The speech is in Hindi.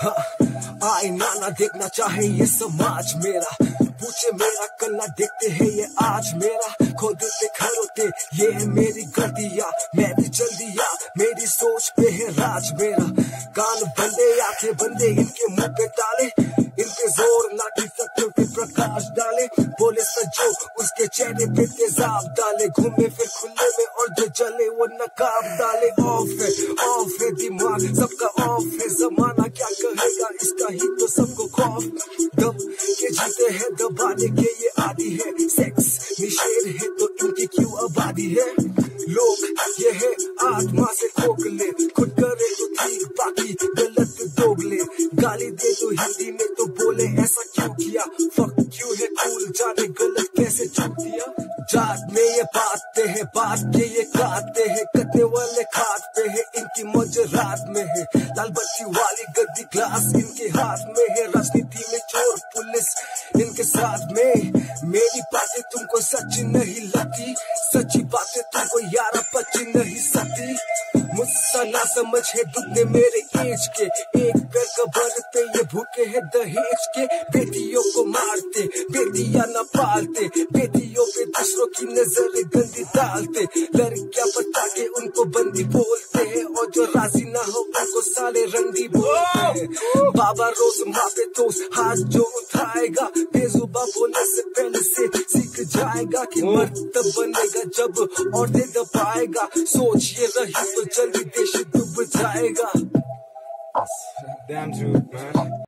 हाँ, आईना ना देखना चाहे ये समाज मेरा। पूछे मेरा कल देखते हैं ये आज मेरा। खो देते खरोते ये है मेरी गलतियाँ। मैं भी चल दिया मेरी सोच पे है राज मेरा। कान बंदे आँखें बंदे इनके मुँह पे डाले। इनके ज़ोर लाठी सकते पे प्रकाश डाले। बोले सज्जो उसके चेहरे पे तेजाब डाले। घूमे फिर खुले में और जो जले वो नकाब डाले। ऑफ़ है ऑफ़ है दिमाग सबका ऑफ़ है। जमाना खौफ दब के जीते हैं, दबाने के ये आदि है। सेक्स निषेध है तो इनकी क्यों आबादी है? लोग, ये है, आत्मा से खोखले खुद करे तो ठीक, बाकी गलत दोगले गाली दे तो हिंदी में तो बोले, ऐसा क्यों किया? फक क्यों है कूल जाने गलत कैसे चूक दिया जात में ये बातते हैं, बात के ये काटते हैं। कते वाले खाते हैं, इनकी मौज रात में है। लाल बत्ती वाली गद्दी ग्लास इनके हाथ में है। राजनीति में इनके साथ में मेरी बातें तुमको सच नहीं लगती। सच्ची बातें तुमको यारा पच्ची नहीं सकती। मुझसे ना समझ है दुखने मेरे एज के। एक कर कबर पे ये भूखे हैं दहेज के। बेटियों को मारते, बेटियाँ न पालते बेटियों पे दूसरों की नज़र गंदी डालते, लड़कियाँ बता के उनको बंदी बोलते हैं, और जो राज़ी ना हो, उनको साले रंडी बोलते हैं। बाबा रोज माँ पे तो हाथ जो उठाएगा, बेजुबा बोलने से पहले से सीख जाएगा कि मर्द तब बनेगा जब और दे दबाएगा। सोच ये रही तो जल्दी देश डूब जाएगा। Damn man.